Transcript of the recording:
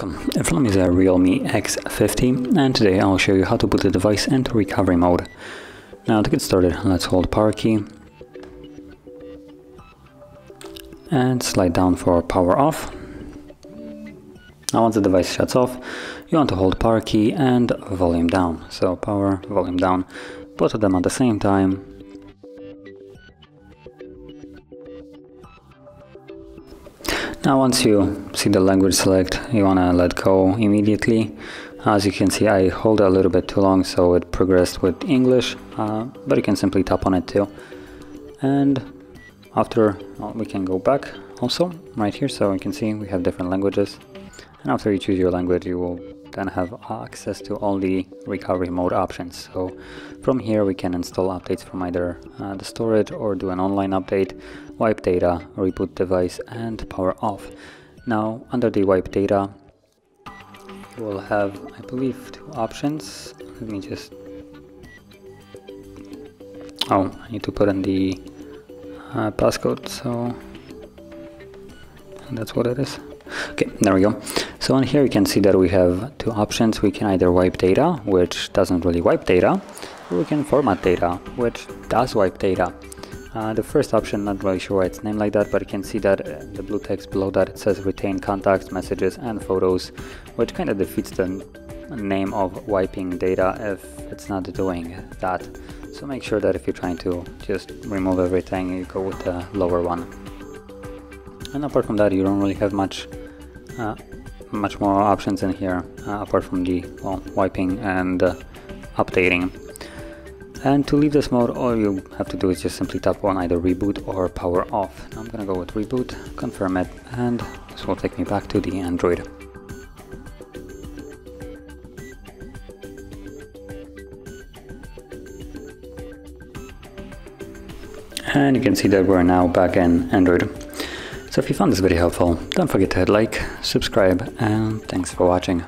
The film is a Realme X50 and today I'll show you how to put the device into recovery mode. Now to get started, let's hold power key and slide down for power off. Now once the device shuts off, you want to hold power key and volume down. So power, volume down, both of them at the same time. Now once you see the language select, you want to let go immediately. As you can see, I hold it a little bit too long, so it progressed with English, uh, but you can simply tap on it too. And after, well, we can go back also, right here, so you can see we have different languages. And after you choose your language, you will then have access to all the recovery mode options. So from here we can install updates from either uh, the storage or do an online update, wipe data, reboot device and power off. Now under the wipe data you will have I believe two options. Let me just Oh, I need to put in the uh, passcode so that's what it is. Okay, there we go. So on here you can see that we have two options. We can either wipe data, which doesn't really wipe data, or we can format data, which does wipe data. Uh, the first option, not really sure why it's named like that, but you can see that uh, the blue text below that it says retain contacts, messages, and photos, which kind of defeats the name of wiping data if it's not doing that. So make sure that if you're trying to just remove everything, you go with the lower one. And apart from that, you don't really have much uh, much more options in here uh, apart from the well, wiping and uh, updating. And to leave this mode, all you have to do is just simply tap on either reboot or power off. Now I'm gonna go with reboot, confirm it, and this will take me back to the Android. And you can see that we're now back in Android. So if you found this video helpful, don't forget to hit like, subscribe, and thanks for watching.